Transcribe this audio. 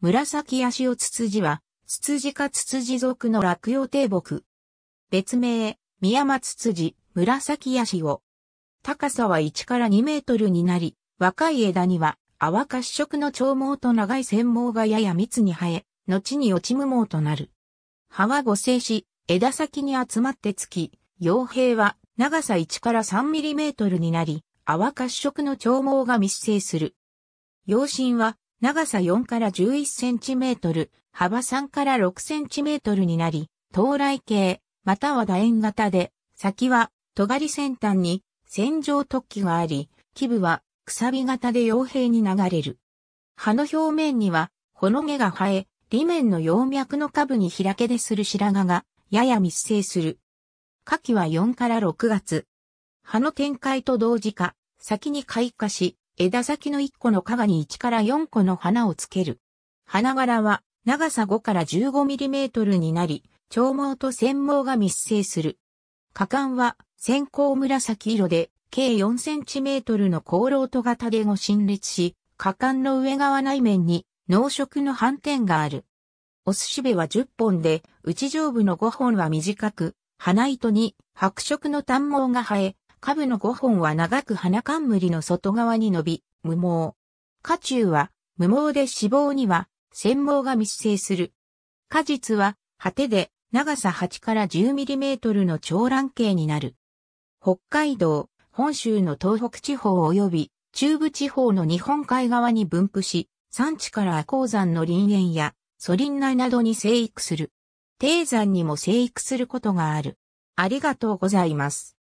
紫足尾ツツジは、ツツジ科ツツジ属の落葉低木。別名、宮山ツツジ、紫足尾。高さは1から2メートルになり、若い枝には泡褐色の長毛と長い繊毛がやや密に生え、後に落ち無毛となる。葉は五成し、枝先に集まってつき、葉柄は長さ1から3ミリメートルになり、泡褐色の長毛が密生する。葉身は長さ4から11センチメートル、幅3から6センチメートルになり、東来系、または楕円型で、先は、尖り先端に線状突起があり、基部は、くさび型で傭兵に流れる。葉の表面には、ほの毛が生え、裏面の葉脈の下部に開けでする白髪が、やや密生する。夏季は4から6月。葉の展開と同時か、先に開花し、枝先の1個の花に1から4個の花をつける。花柄は長さ5から15ミリメートルになり、長毛と繊毛が密生する。花冠は先行紫色で計4センチメートルの高ロート型でご陳列し、花冠の上側内面に濃色の斑点がある。オスシベは10本で、内上部の5本は短く、花糸に白色の短毛が生え、下部の5本は長く花冠の外側に伸び、無毛。花中は無毛で脂肪には繊毛が密生する。果実は果てで長さ8から10ミリメートルの長卵形になる。北海道、本州の東北地方及び中部地方の日本海側に分布し、産地から鉱山の林園やソリン内などに生育する。低山にも生育することがある。ありがとうございます。